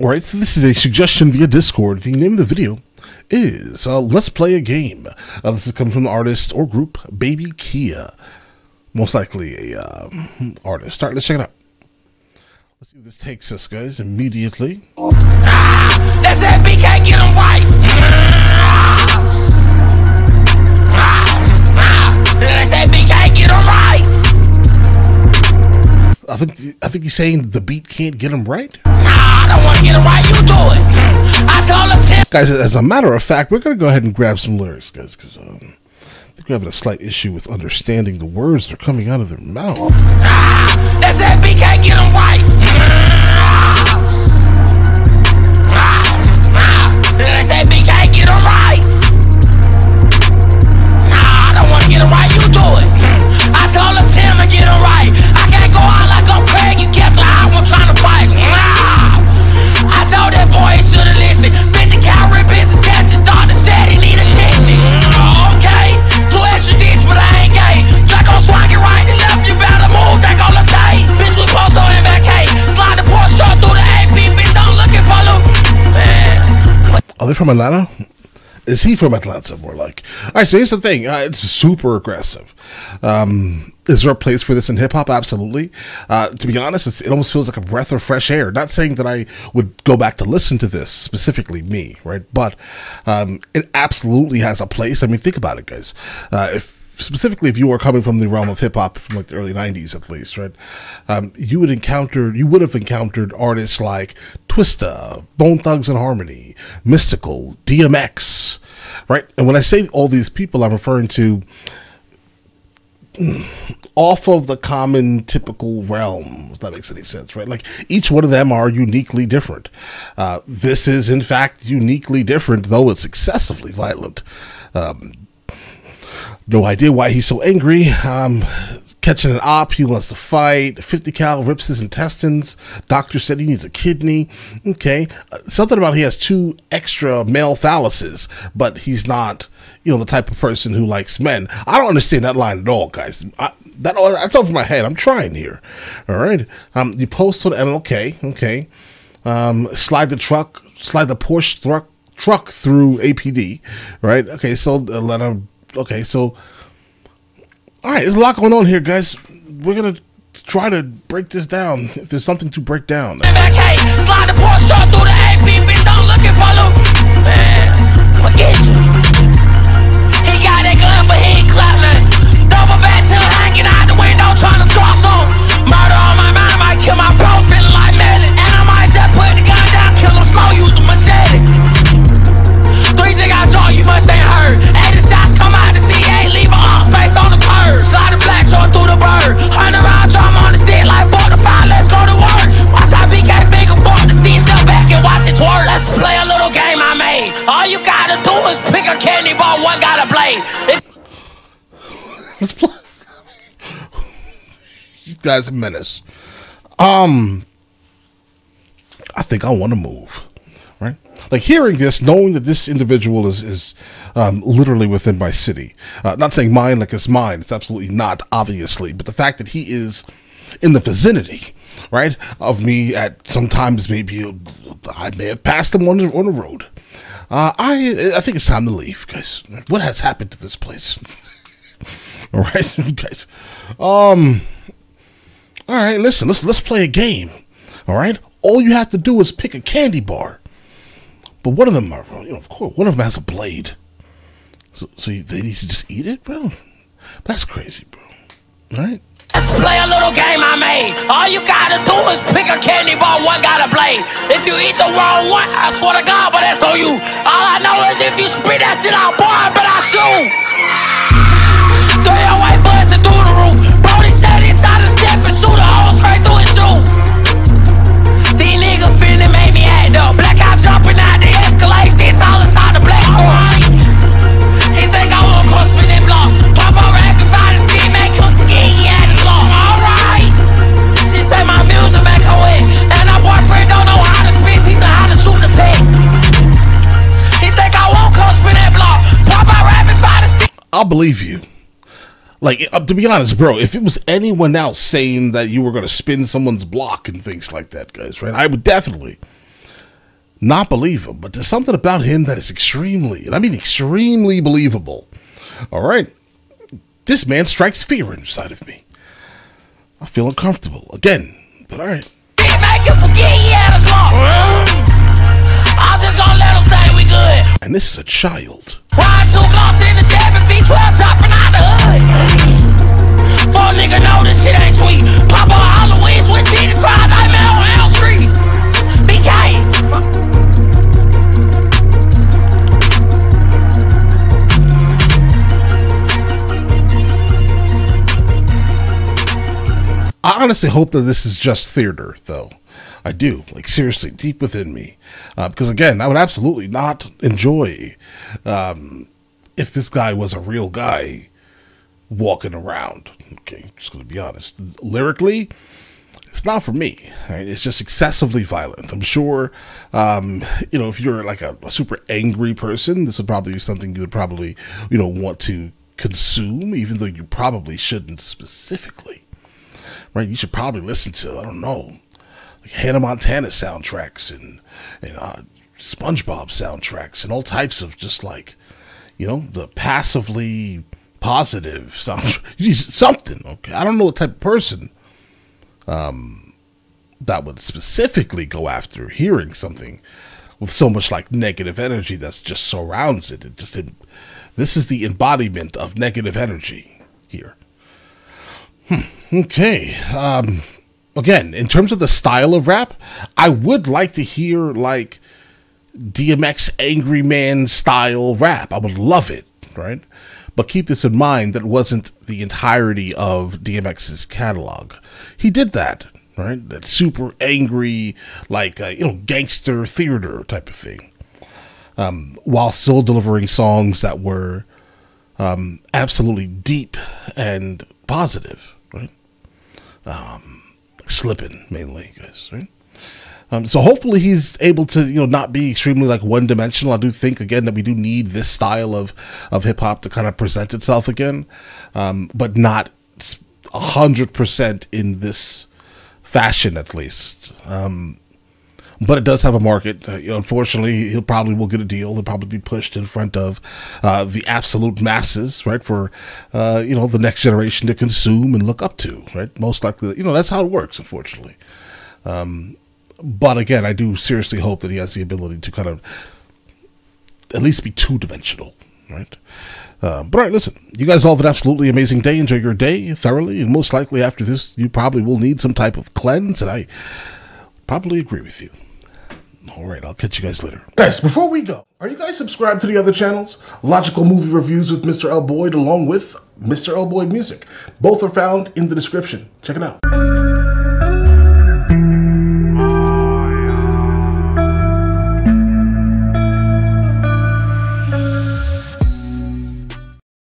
All right, so this is a suggestion via Discord. The name of the video is uh, Let's Play a Game. Uh, this is coming from the artist or group Baby Kia. Most likely a uh, artist. All right, let's check it out. Let's see where this takes us, guys, immediately. Ah, that's that BK, get him right. Ah, ah, that's that BK, get him right. I think I think he's saying the beat can't get him right. Nah, I don't want to get it right. You do it. I told. Guys, as a matter of fact, we're gonna go ahead and grab some lyrics, guys, because um, we're having a slight issue with understanding the words that are coming out of their mouth. Ah, that's that BK, get him right. Ah, from Atlanta? Is he from Atlanta? More like. All right. So here's the thing. Uh, it's super aggressive. Um, is there a place for this in hip hop? Absolutely. Uh, to be honest, it almost feels like a breath of fresh air. Not saying that I would go back to listen to this specifically, me, right? But um, it absolutely has a place. I mean, think about it, guys. Uh, if specifically if you were coming from the realm of hip hop from like the early '90s, at least, right? Um, you would encounter, you would have encountered artists like Twista, Bone Thugs and Harmony, Mystikal, DMX, right? And when I say all these people, I'm referring to off of the common typical realm, if that makes any sense, right? Like each one of them are uniquely different. Uh, this is, in fact, uniquely different, though it's excessively violent. Um, no idea why he's so angry. Um, catching an op, he wants to fight. 50 cal rips his intestines. Doctor said he needs a kidney. Okay. Uh, something about he has two extra male phalluses, but he's not, you know, the type of person who likes men. I don't understand that line at all, guys. I, that That's over my head. I'm trying here. All right. Um, you post on MLK. Okay. Um, slide the truck, slide the Porsche truck truck through APD, right? Okay, so uh, let him. Okay, so all right, there's a lot going on here, guys. We're gonna try to break this down. If there's something to break down. Slide the through the I'm looking for? Guys a menace. Um, I think I want to move. Right, like hearing this, knowing that this individual is is um, literally within my city. Uh, not saying mine like it's mine. It's absolutely not, obviously. But the fact that he is in the vicinity, right, of me at sometimes maybe I may have passed him on the on the road. Uh, I I think it's time to leave, guys. What has happened to this place? all right, guys. Um. All right, listen. Let's let's play a game. All right. All you have to do is pick a candy bar. But one of them are, you know, of course, one of them has a blade. So, so they need to just eat it, bro. That's crazy, bro. All right. Let's play a little game I made. All you gotta do is pick a candy bar, one gotta blade. If you eat the wrong one, I swear to God, but that's on you. All I know is if you spit that shit out, boy, I bet I shoot. Three away buzzing through the roof. I'll believe you. Like uh, to be honest, bro, if it was anyone else saying that you were going to spin someone's block and things like that, guys, right? I would definitely not believe him, but there's something about him that is extremely, and I mean extremely believable. All right. This man strikes fear inside of me. I feel uncomfortable again, but all right. Make you forget he had a gun. I'm just gonna let him think we good. And this is a child. 7 V12 dropping out the hood. Four nigga know this shit ain't sweet. Teeth, cry nightmare on L Street. BK. I honestly hope that this is just theater, though. I do, like seriously, deep within me, uh, because again, I would absolutely not enjoy um, if this guy was a real guy walking around. Okay, just gonna be honest. Lyrically, it's not for me. Right? It's just excessively violent. I'm sure, um, you know, if you're like a, a super angry person, this would probably be something you would probably, you know, want to consume, even though you probably shouldn't specifically right? You should probably listen to I don't know, like Hannah Montana soundtracks and and uh, SpongeBob soundtracks and all types of just like you know the passively positive sound something. Okay, I don't know what type of person um that would specifically go after hearing something with so much like negative energy that's just surrounds it. It just it, this is the embodiment of negative energy here. Hmm. Okay. Um, again, in terms of the style of rap, I would like to hear like DMX Angry Man style rap. I would love it, right? But keep this in mind that wasn't the entirety of DMX's catalog. He did that, right? That super angry, like, uh, you know, gangster theater type of thing. Um, while still delivering songs that were um, absolutely deep and positive, right? um, slipping mainly, guys, right? Um, so hopefully he's able to, you know, not be extremely like one dimensional. I do think again that we do need this style of of hip hop to kind of present itself again, um, but not hundred percent in this fashion at least. Um, but it does have a market. Uh, unfortunately, he'll probably will get a deal. He'll probably be pushed in front of uh, the absolute masses, right? For uh, you know the next generation to consume and look up to, right? Most likely, you know that's how it works. Unfortunately, um, but again, I do seriously hope that he has the ability to kind of at least be two dimensional, right? Uh, but all right, listen, you guys all have an absolutely amazing day. Enjoy your day thoroughly, and most likely after this, you probably will need some type of cleanse, and I probably agree with you. All right, I'll catch you guys later. Guys, before we go, are you guys subscribed to the other channels? Logical Movie Reviews with Mr. L. Boyd, along with Mr. L. Boyd Music. Both are found in the description. Check it out.